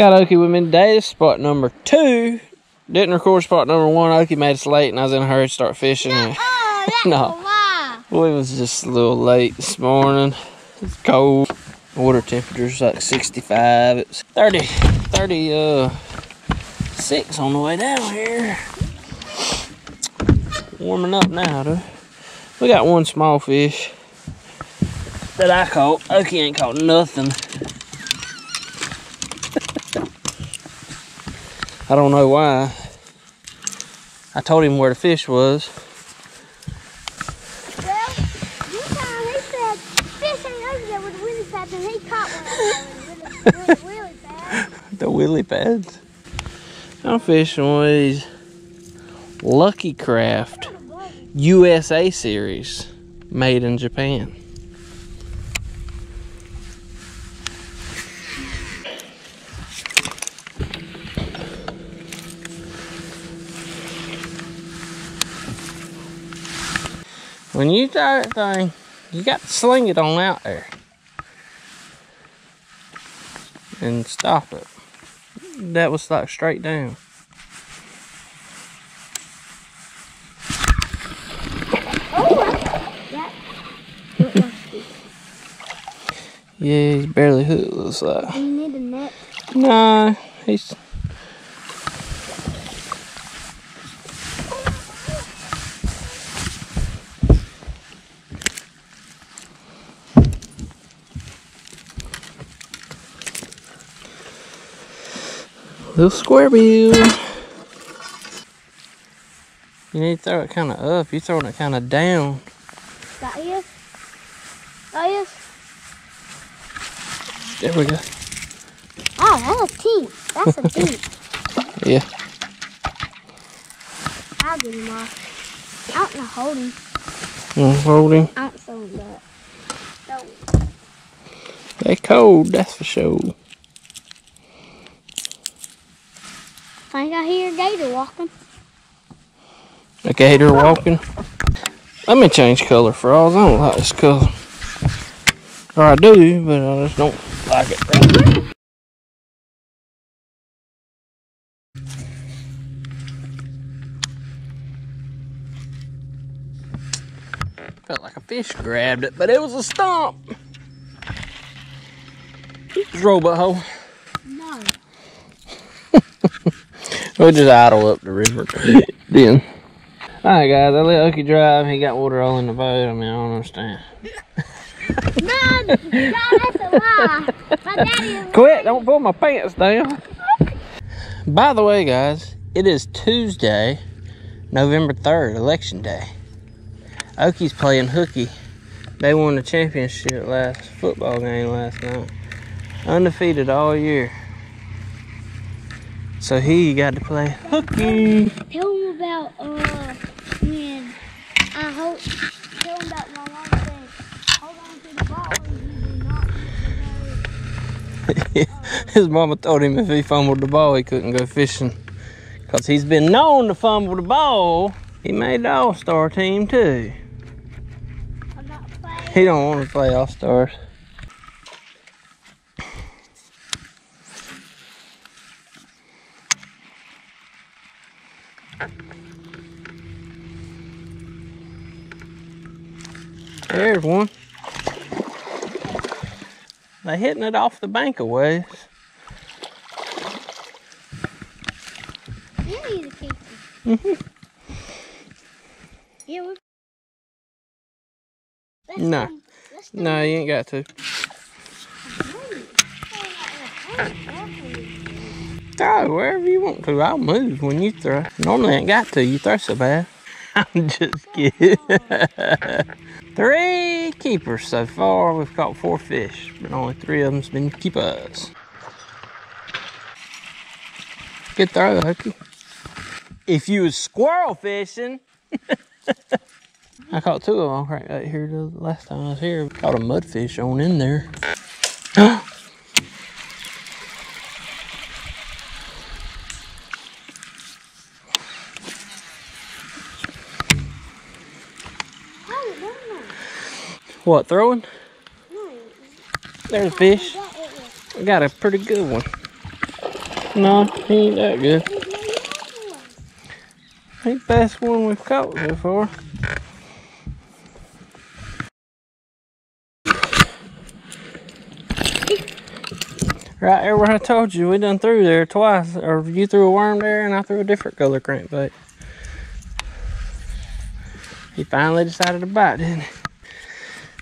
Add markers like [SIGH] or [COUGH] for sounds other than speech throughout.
Got Okie with me today. This spot number two. Didn't record spot number one. Okie made us late and I was in a hurry to start fishing. and- Oh, [LAUGHS] No. Well, it was just a little late this morning. It's cold. Water temperature's like 65. It's 30, 30, uh, six on the way down here. Warming up now, though. We got one small fish that I caught. Okie ain't caught nothing. I don't know why. I told him where the fish was. Well, time he said fish ain't over there with willy pads and he caught one with willy pads. [LAUGHS] the willy pads. I'm fishing one of these Lucky Craft USA series made in Japan. When you throw that thing, you got to sling it on out there and stop it. That was like straight down. Yeah, he's barely hooked, looks like. You need a net. Nah, he's. Little square bill. You need to throw it kind of up. You're throwing it kind of down. Got you? Got you? There we go. Oh, that's a team. That's a team. [LAUGHS] Yeah. I'll get him off. I don't know hold him. I'm holding. I don't throw him back. So, They cold, that's for sure. I think I hear a gator walking. A gator walking. Let me change color frogs. I don't like this color. Or I do, but I just don't like it. Felt like a fish grabbed it, but it was a stump. Robot hole. No. We'll just idle up the river. [LAUGHS] then. Alright guys, I let Okie drive. He got water all in the boat. I mean, I don't understand. No, no, that's a lie. My daddy [LAUGHS] Quit, don't pull my pants down. By the way, guys, it is Tuesday, November 3rd, election day. Okie's playing hooky. They won the championship last football game last night. Undefeated all year. So he got to play hooky. Tell him about uh when I hope. Tell him about my mom saying, "Hold on to the ball. You not need to. [LAUGHS] His mama told him if he fumbled the ball, he couldn't go fishing. Because he's been known to fumble the ball. He made the All Star team too. I'm not. He don't want to play All There's one. They hitting it off the bank a ways. You need to keep them. Mhm. Yeah. we- Let's No. go- go. No, you ain't got to. Throw wherever you want to. I'll move when you throw. Normally I ain't got to. You throw so bad. [LAUGHS] I'm just kidding. [LAUGHS] three keepers so far. We've caught four fish, but only three of them's been keepers. Good throw, Hookie. If you was squirrel fishing, [LAUGHS] I caught two of them right, right here the last time I was here. Caught a mudfish on in there. What, throwing? no. There's a fish. I got a pretty good one. No, he ain't that good. Ain't best one we've caught so far. Right there where I told you, we done threw there twice. Or you threw a worm there and I threw a different color crankbait. He finally decided to bite, didn't he?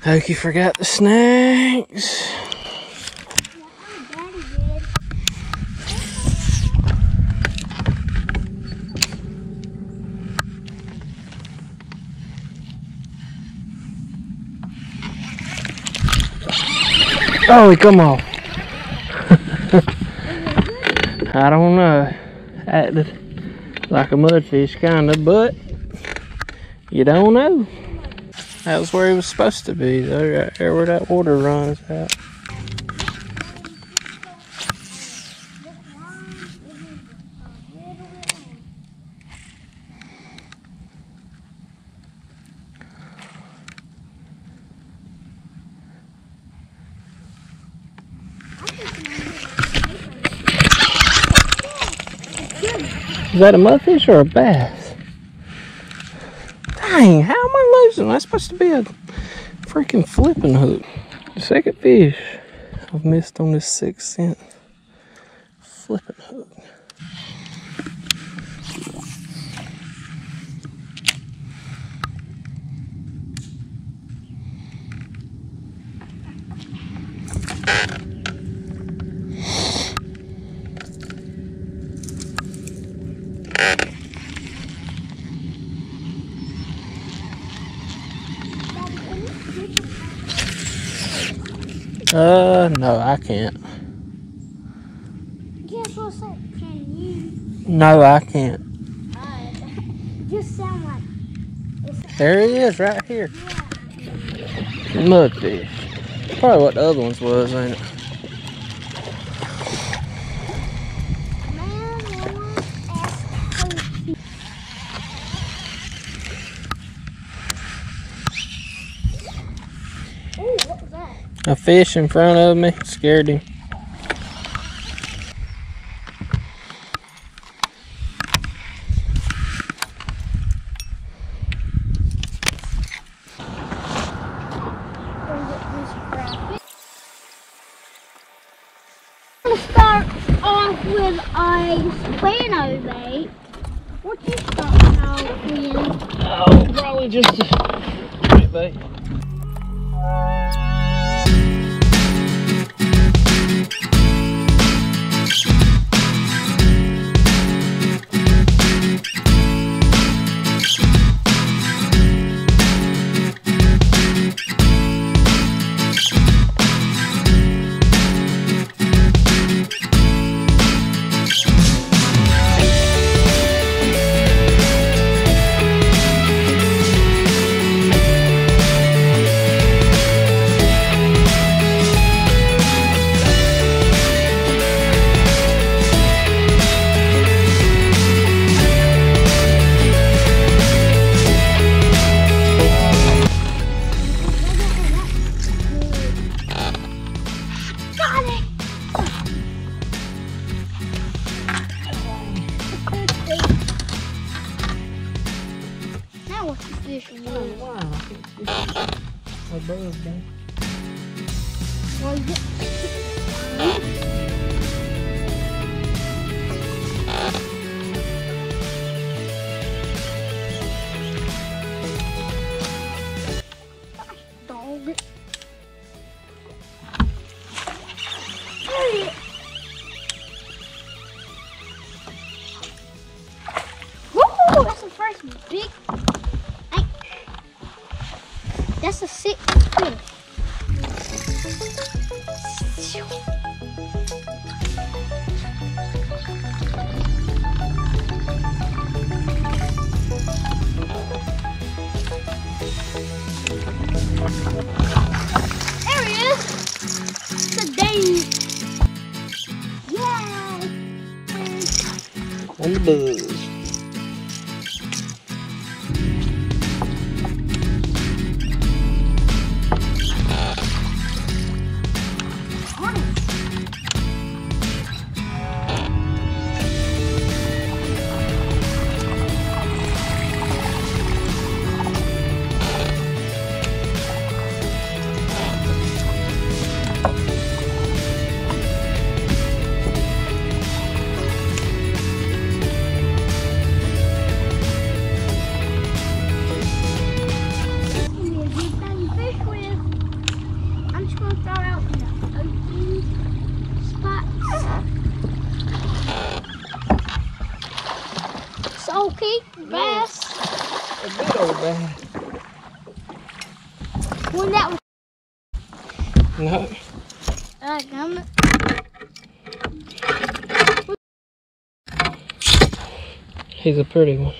Okie forgot the did. Oh, come off. [LAUGHS] I don't know. Acted like a mudfish, kinda, but you don't know. That was where he was supposed to be, though, right there where that water runs out. Is that a mudfish or a bass? Dang, how am I losing? That's supposed to be a freaking flipping hook. Second fish I've missed on this sixth cent flipping hook. Uh, no, I can't. Guess what's up? Can you? No, I can't. Uh, [LAUGHS] just sound like. There he is, right here. Mudfish. Probably what the other ones was, ain't it? A fish in front of me scared him. I'm gonna start off with a spinnerbait. What you start out with? Oh, probably just a crankbait. Big. That's a sick fish. On No. uh, gum. He's a pretty one.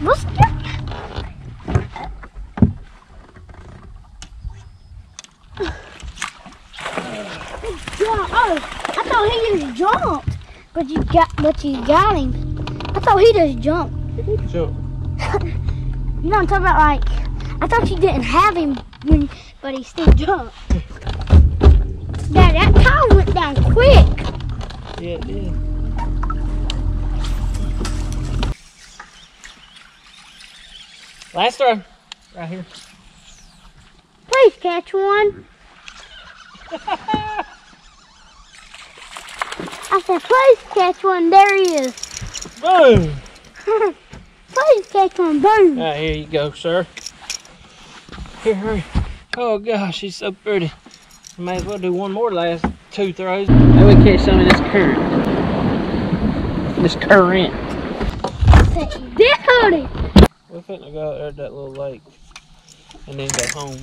What's? Yeah, oh, I thought he just jumped, but you got, but you got him. Thought he just jumped. Jump. [LAUGHS] You know, I'm talking about like, I thought you didn't have him, when, but he still jumped. [LAUGHS] Dad, that cow went down quick. Yeah, it did. Last throw. Right here. Please catch one. [LAUGHS] I said, please catch one. There he is. Boom! please catch one. Boom. Ah, here you go, sir. Here, hurry. Oh gosh, he's so pretty. Might as well do one more last two throws. Now we catch some of this current. This current. Daddy. We're finna go out there to that little lake and then go home.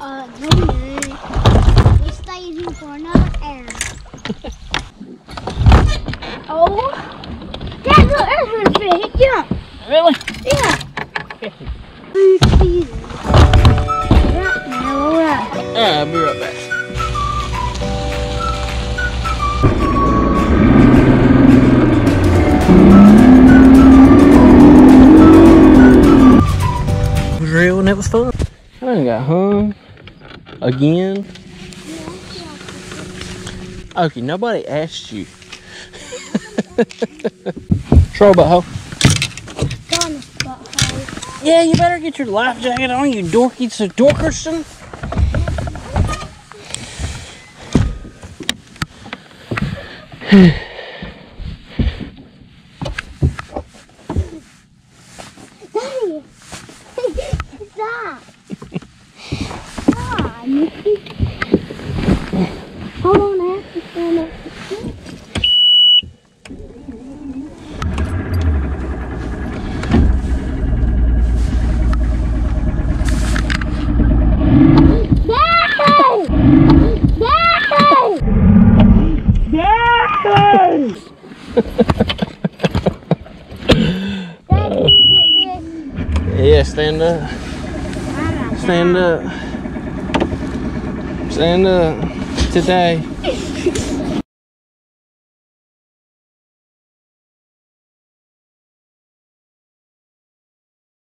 Uh, no, no. We stayed here for another hour. [LAUGHS] oh. Dad, look, there's a fish. He jumped. Really? Yeah. Food season. Right now, alright. Alright, I'll be right back. Was real and it was fun. I done got hung again. Okay, nobody asked you. [LAUGHS] Troll butthole. Thomas butthole. Yeah, you better get your life jacket on, you dorky so dorkerson. [SIGHS] [SIGHS] [SIGHS] Daddy. Stop. Stop, Mickey. Hold on, I have to stand up. Daddy! Daddy! Daddy, you get this? Yeah, stand up. Stand up. Stand up. Today.